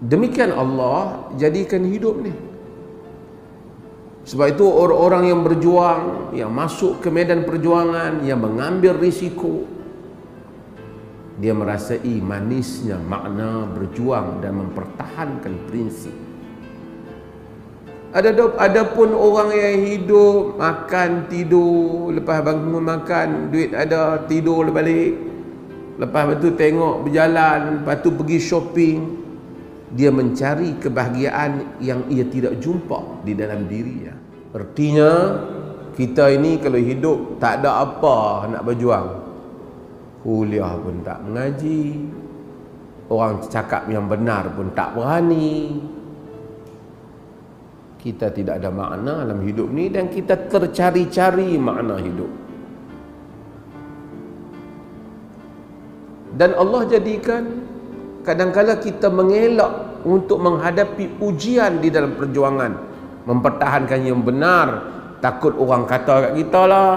Demikian Allah jadikan hidup ni. Sebab itu orang-orang yang berjuang, yang masuk ke medan perjuangan, yang mengambil risiko, dia merasai manisnya makna berjuang dan mempertahankan prinsip. Ada ada pun orang yang hidup makan tidur lepas bangun makan duit ada tidur balik lepas itu tengok berjalan lepas tu pergi shopping dia mencari kebahagiaan yang ia tidak jumpa di dalam dirinya artinya kita ini kalau hidup tak ada apa nak berjuang. Kuliah pun tak mengaji. Orang cakap yang benar pun tak berani. Kita tidak ada makna dalam hidup ni dan kita tercari-cari makna hidup. Dan Allah jadikan kadang-kala kita mengelak untuk menghadapi ujian di dalam perjuangan mempertahankan yang benar takut orang kata kat kita lah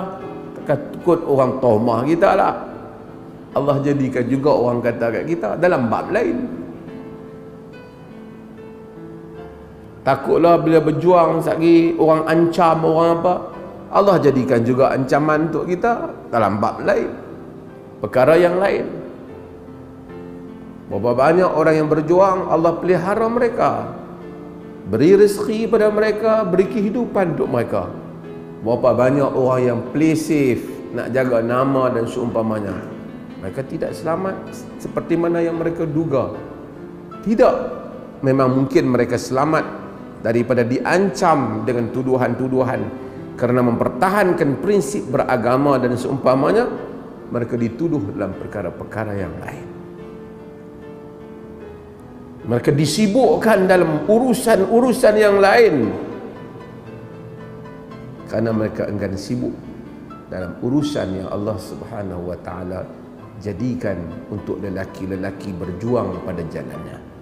takut orang tomah kita lah Allah jadikan juga orang kata kat kita dalam bab lain Takutlah bila berjuang lagi orang ancam orang apa. Allah jadikan juga ancaman untuk kita dalam bab lain. Perkara yang lain. Berapa banyak orang yang berjuang Allah pelihara mereka. Beri rezeki pada mereka, beri kehidupan untuk mereka. Berapa banyak orang yang play safe nak jaga nama dan seumpamanya. Mereka tidak selamat seperti mana yang mereka duga. Tidak. Memang mungkin mereka selamat daripada diancam dengan tuduhan-tuduhan kerana mempertahankan prinsip beragama dan seumpamanya mereka dituduh dalam perkara-perkara yang lain mereka disibukkan dalam urusan-urusan yang lain. Kerana mereka enggan sibuk dalam urusan yang Allah Subhanahu wa taala jadikan untuk lelaki-lelaki berjuang pada jalannya